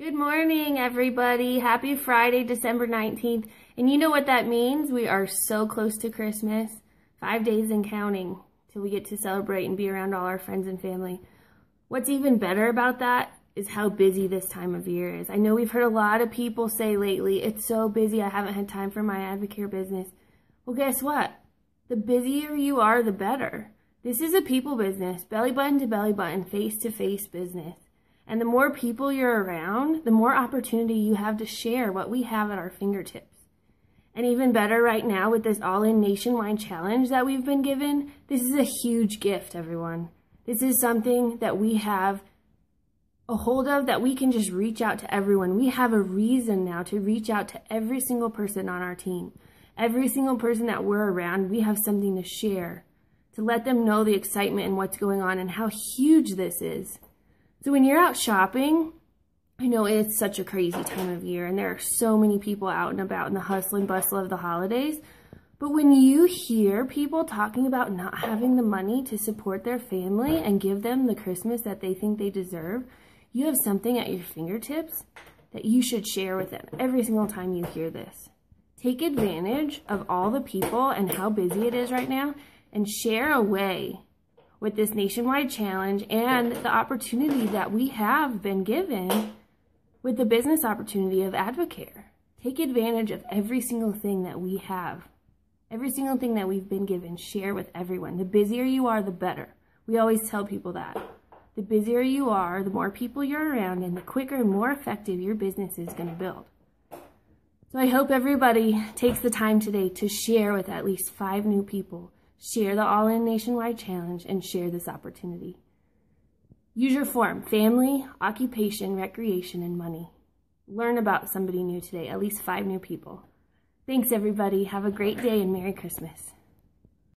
Good morning, everybody. Happy Friday, December 19th. And you know what that means? We are so close to Christmas. Five days and counting till we get to celebrate and be around all our friends and family. What's even better about that is how busy this time of year is. I know we've heard a lot of people say lately, it's so busy, I haven't had time for my Advocare business. Well, guess what? The busier you are, the better. This is a people business, belly button to belly button, face to face business. And the more people you're around, the more opportunity you have to share what we have at our fingertips. And even better right now with this all in nationwide challenge that we've been given, this is a huge gift, everyone. This is something that we have a hold of that we can just reach out to everyone. We have a reason now to reach out to every single person on our team. Every single person that we're around, we have something to share, to let them know the excitement and what's going on and how huge this is. So when you're out shopping, I know it's such a crazy time of year and there are so many people out and about in the hustle and bustle of the holidays. But when you hear people talking about not having the money to support their family and give them the Christmas that they think they deserve, you have something at your fingertips that you should share with them every single time you hear this. Take advantage of all the people and how busy it is right now and share a way with this nationwide challenge and the opportunity that we have been given with the business opportunity of Advocare. Take advantage of every single thing that we have. Every single thing that we've been given, share with everyone. The busier you are, the better. We always tell people that. The busier you are, the more people you're around, and the quicker and more effective your business is going to build. So I hope everybody takes the time today to share with at least five new people share the All In Nationwide Challenge, and share this opportunity. Use your form, family, occupation, recreation, and money. Learn about somebody new today, at least five new people. Thanks, everybody. Have a great day and Merry Christmas.